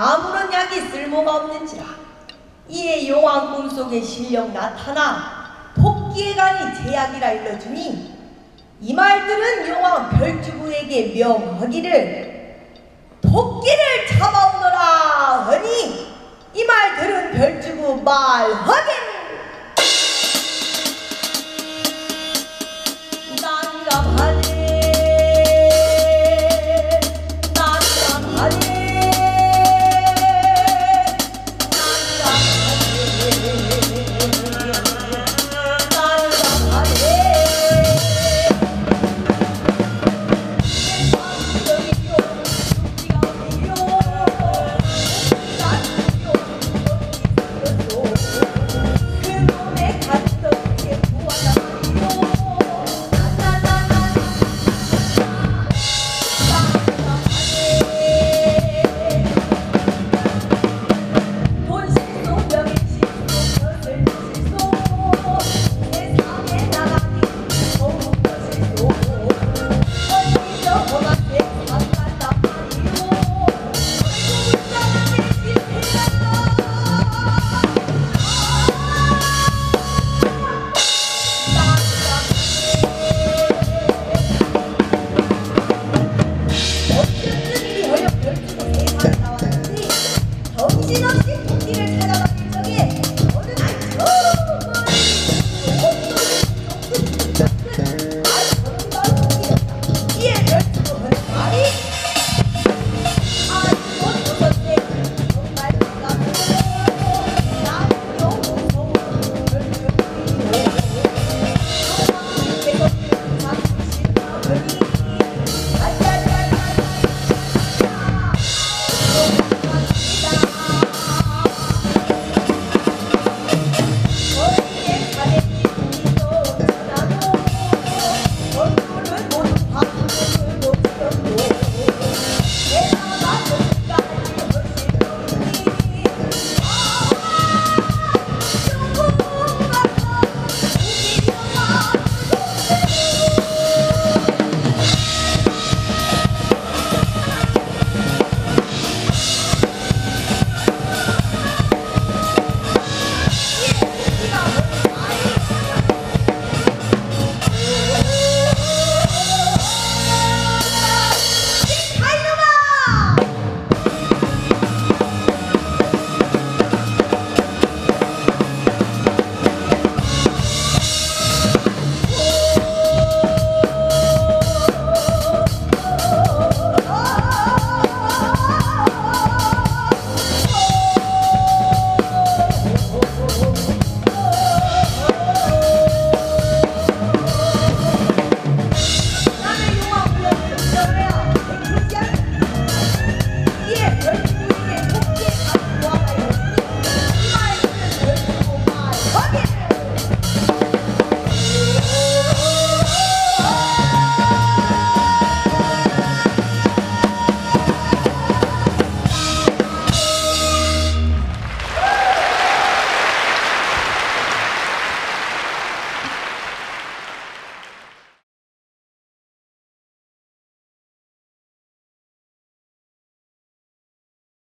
아무런 약이 쓸모가 없는지라. 이에 용왕 꿈속에 실령 나타나 복기에 가니 제약이라 일러주니 이 말들은 용왕 별주부에게 명하기를 복기를 잡아오너라 하니 이 말들은 별주부 말하긴 西东西我一人猜到的